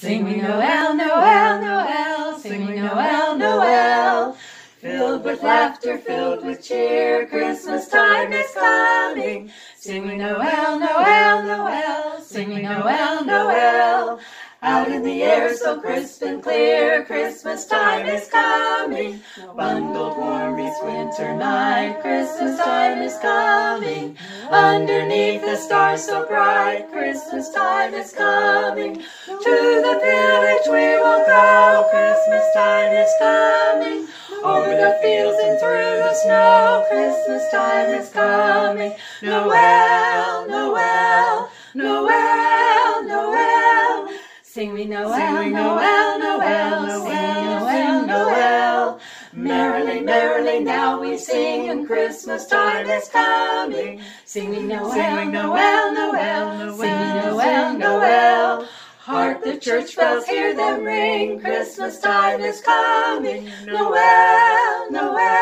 Sing we Noel, Noel, Noel, sing we Noel, Noel. Filled with laughter, filled with cheer, Christmas time is coming. Sing we Noel, Noel, Noel, sing we Noel, Noel. Out in the air so crisp and clear, Christmas time is coming. Bundled warm each winter night, Christmas time is coming. Underneath the stars so bright, Christmas time is coming. To the village we will go, Christmas time is coming. Over the fields and through the snow, Christmas time is coming. Noel, Sing we Noel, Noel, Noel, sing Noel, Noel. Merrily, merrily now we sing, and Christmas time is coming. Sing we Noel, Noel, Noel, sing Noel, Noel. Hark the church bells, hear them ring. Christmas time is coming. Noel, Noel,